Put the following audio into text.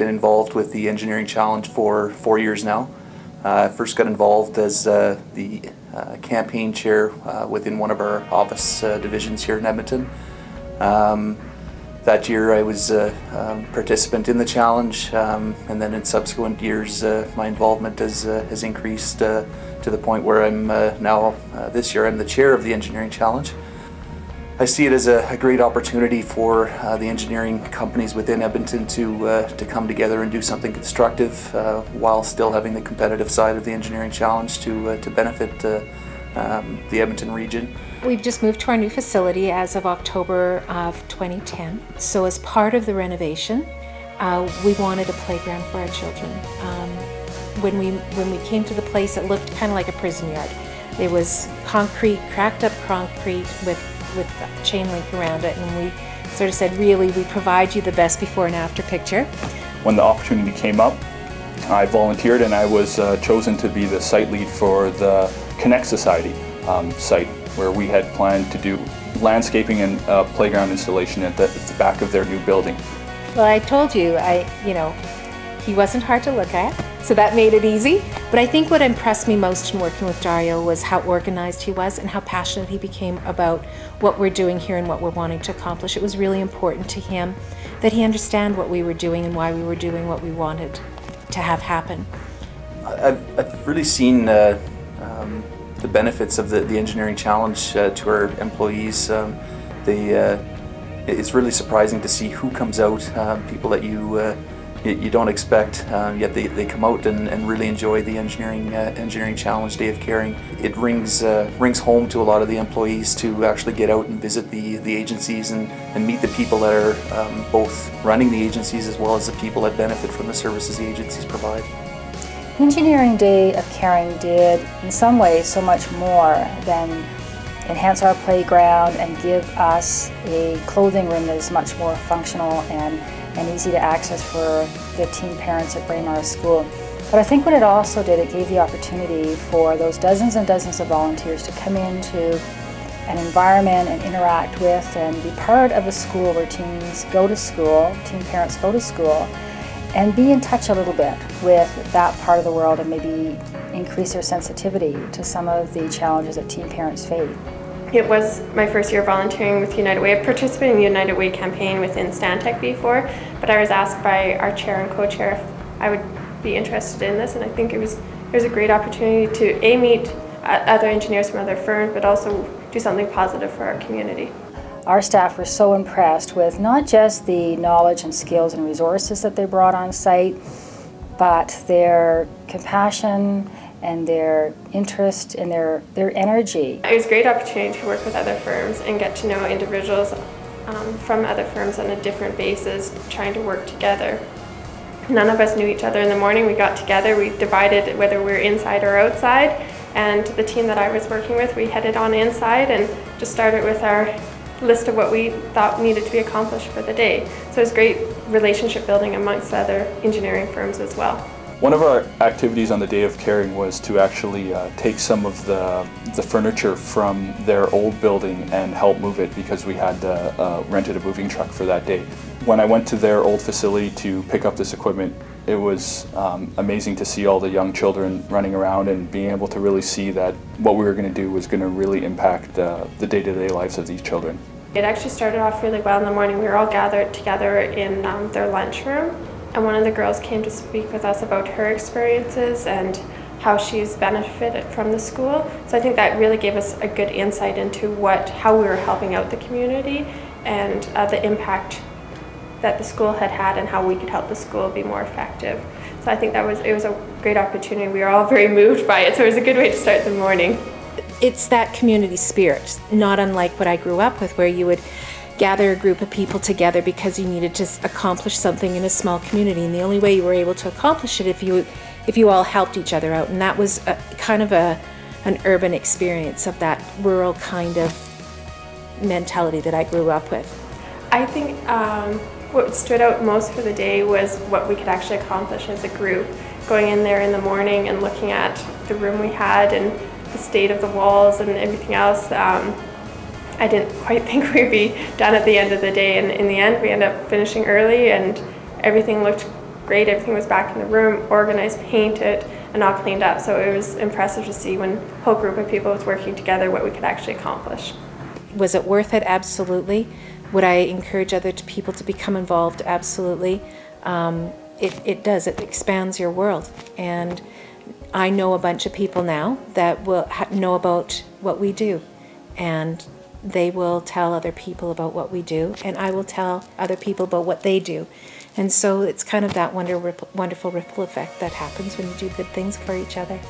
been involved with the Engineering Challenge for four years now. I first got involved as the campaign chair within one of our office divisions here in Edmonton. Um, that year I was a um, participant in the challenge um, and then in subsequent years uh, my involvement has, uh, has increased uh, to the point where I'm uh, now, uh, this year I'm the chair of the Engineering Challenge. I see it as a, a great opportunity for uh, the engineering companies within Edmonton to, to come together and do something constructive while still having the competitive side of the Engineering Challenge to, to benefit um, the Edmonton region. We've just moved to our new facility as of October of 2010. So as part of the renovation, uh, we wanted a playground for our children. Um, when we when we came to the place, it looked kind of like a prison yard. It was concrete, cracked up concrete with with chain link around it, and we sort of said, really, we provide you the best before and after picture. When the opportunity came up, I volunteered and I was uh, chosen to be the site lead for the Connect Society um, site where we had planned to do landscaping and uh, playground installation at the, at the back of their new building. Well, I told you, I, you know, he wasn't hard to look at, so that made it easy. But I think what impressed me most in working with Dario was how organized he was and how passionate he became about what we're doing here and what we're wanting to accomplish. It was really important to him that he understand what we were doing and why we were doing what we wanted to have happen. I've, I've really seen uh, um, the benefits of the, the engineering challenge uh, to our employees. Um, uh, it's really surprising to see who comes out, um, people that you uh, you don't expect, um, yet they, they come out and, and really enjoy the engineering uh, engineering challenge day of caring. It rings uh, rings home to a lot of the employees to actually get out and visit the, the agencies and, and meet the people that are um, both running the agencies as well as the people that benefit from the services the agencies provide. Engineering Day of Caring did, in some ways, so much more than enhance our playground and give us a clothing room that is much more functional and, and easy to access for the teen parents at Braemar School. But I think what it also did, it gave the opportunity for those dozens and dozens of volunteers to come into an environment and interact with and be part of a school where teens go to school, teen parents go to school, and be in touch a little bit with that part of the world and maybe increase their sensitivity to some of the challenges that teen parents face. It was my first year volunteering with United Way. I've participated in the United Way campaign within Stantec before, but I was asked by our chair and co-chair if I would be interested in this, and I think it was it was a great opportunity to a meet other engineers from other firms, but also do something positive for our community. Our staff were so impressed with not just the knowledge and skills and resources that they brought on site, but their compassion and their interest and their, their energy. It was a great opportunity to work with other firms and get to know individuals um, from other firms on a different basis, trying to work together. None of us knew each other in the morning. We got together, we divided whether we were inside or outside, and the team that I was working with, we headed on inside and just started with our list of what we thought needed to be accomplished for the day. So it was great relationship building amongst other engineering firms as well. One of our activities on the Day of Caring was to actually uh, take some of the, the furniture from their old building and help move it because we had uh, uh, rented a moving truck for that day. When I went to their old facility to pick up this equipment, it was um, amazing to see all the young children running around and being able to really see that what we were going to do was going to really impact the day-to-day -day lives of these children. It actually started off really well in the morning. We were all gathered together in um, their lunchroom and one of the girls came to speak with us about her experiences and how she's benefited from the school. So I think that really gave us a good insight into what how we were helping out the community and uh, the impact that the school had had and how we could help the school be more effective. So I think that was it was a great opportunity. We were all very moved by it, so it was a good way to start the morning. It's that community spirit, not unlike what I grew up with, where you would gather a group of people together because you needed to accomplish something in a small community, and the only way you were able to accomplish it if you if you all helped each other out, and that was a, kind of a an urban experience of that rural kind of mentality that I grew up with. I think um, what stood out most for the day was what we could actually accomplish as a group. Going in there in the morning and looking at the room we had and the state of the walls and everything else. Um, I didn't quite think we'd be done at the end of the day, and in the end, we ended up finishing early, and everything looked great. Everything was back in the room, organized, painted, and all cleaned up. So it was impressive to see when a whole group of people was working together what we could actually accomplish. Was it worth it? Absolutely. Would I encourage other people to become involved? Absolutely. Um, it, it does, it expands your world. And I know a bunch of people now that will know about what we do. And they will tell other people about what we do, and I will tell other people about what they do. And so it's kind of that wonder, wonderful ripple effect that happens when you do good things for each other.